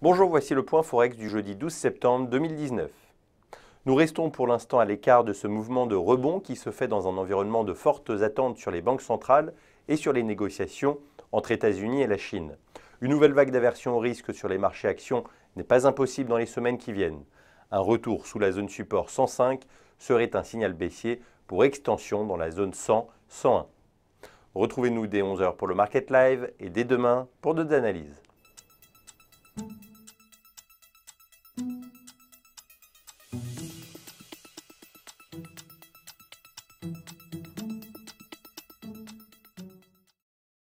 Bonjour, voici le point Forex du jeudi 12 septembre 2019. Nous restons pour l'instant à l'écart de ce mouvement de rebond qui se fait dans un environnement de fortes attentes sur les banques centrales et sur les négociations entre États-Unis et la Chine. Une nouvelle vague d'aversion au risque sur les marchés actions n'est pas impossible dans les semaines qui viennent. Un retour sous la zone support 105 serait un signal baissier pour extension dans la zone 100-101. Retrouvez-nous dès 11h pour le Market Live et dès demain pour d'autres analyses.